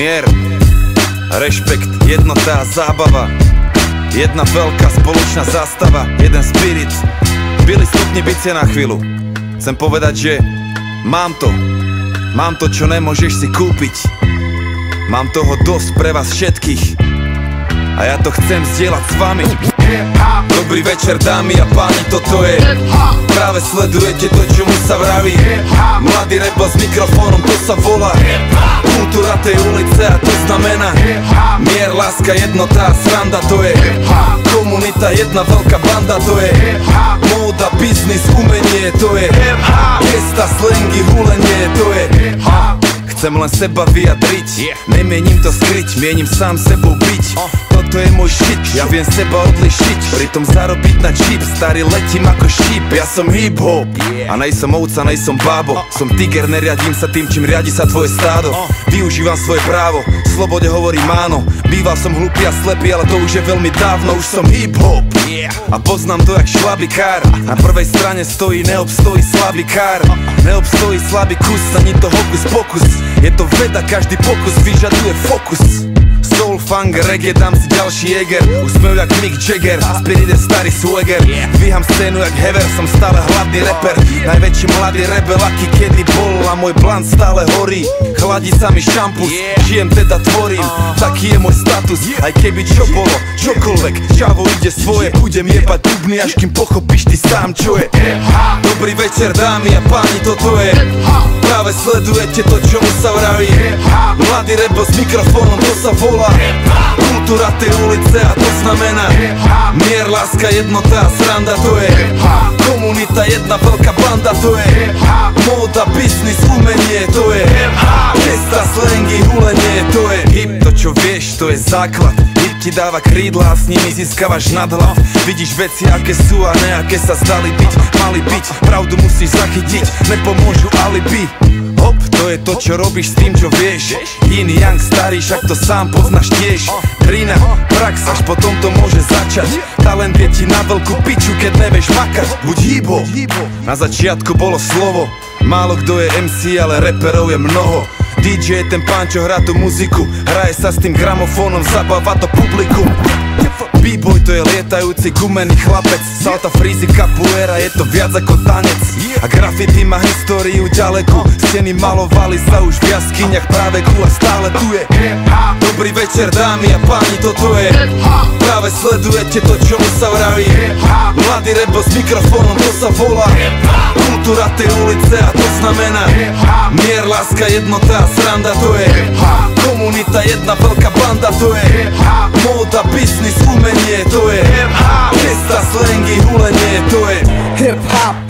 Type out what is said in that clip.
Mier, rešpekt, jednota a zábava. Jedna veľká spoločná zástava, jeden spirit. Byli stopni bicie na chvíľu. Chcem povedať, že mám to. Mám to, čo nemôžeš si kúpiť. Mám toho dosť pre vás všetkých. A ja to chcem zdieľať s vami. Dobrý večer dámy a páni, toto je. Práve sledujete to, čomu sa vraví Repa s mikrofónom, to sa volá Kultúra tej ulice a to znamená Mier, láska, jednota sranda, to je Komunita, jedna veľká banda, to je Móda, biznis, umenie, to je Gesta, slengy, hulenie, to je Chcem len seba vyjadriť Nemienim to skryť, mienim sám sebou byť toto je môj shit. Ja viem seba odlišiť, pritom zarobiť na čip. Starý letím ako šíp, ja som hip-hop. A nejsom ovca, nejsom bábo. Som tiger, neriadím sa tým, čím riadi sa tvoje stádo. Využívam svoje právo, slobode hovorím áno. Býval som hlupý a slepý, ale to už je veľmi dávno. Už som hip-hop. A poznám to jak šlabikár Na prvej strane stojí, neobstojí slabý kár. Neobstojí slabý kus, ani to hokus pokus. Je to veda, každý pokus vyžaduje fokus Funk, reggae, dám si ďalší Jäger. Úsmev jak Mick Jagger, Spirit je starý swagger. Dvíham scénu jak Hever, som stále hladný rapper. Najväčší mladý rebel, aký kedy bol A môj blant stále horí. Chladí sa mi šampus, žijem teda tvorím Taký je môj status, aj keby čo bolo Čokoľvek, čavo ide svoje Budem jebať dubny, až kým pochopíš ty sám, čo je. Dobrý večer dámy a páni, toto je. Práve sledujete to, čo sa vraví. Mladý rebel s mikrofónom, to sa volá Kultura te ulice, a to znamena. Mjerlaska jednota, sranda to je. Komunita jedna velika banda to je. Moda, biznis, umenje to je. Kista, slengi, hulenje, to je. Hip to čovješ, to je zaklad. Ti dáva krídla a s nimi získavaš nadhľad. Vidíš veci, aké sú a ne aké sa zdali byť. Mali byť, pravdu musíš zachytiť. Nepomôžu alibi. Hop, to je to, čo robíš s tým, čo vieš. Yin, yang, starý, však to sám poznáš tiež. Trina, prax, až potom to môže začať. Talent je ti na veľkú piču, keď nevieš makať. Buď hýbo. Na začiatku bolo slovo. Málo kto je MC, ale reperov je mnoho DJ je ten pančo hra tu muziku? Hraje sa s tim gramofonom, zabava to publiku publikum. Bibo to je lietajúci gumený chlapec. Salta frízy capoeira, je to viac ako tanec. A graffiti má históriu ďaleko Steny malovali sa už v jaskyniach práve a stále tu je. Dobrý večer dámy a páni, toto je. Práve sledujete to, čo mu sa vraví. Mladý rebel s mikrofónom, to sa volá. Kultúra tej ulice a to znamená. Mier, láska, jednota a sranda, to je. Komunita, jedna veľká banda, to je. Móda, biznis, umenie, to je Gesta, slengy, hulenie, to je Hip hop, hip hop.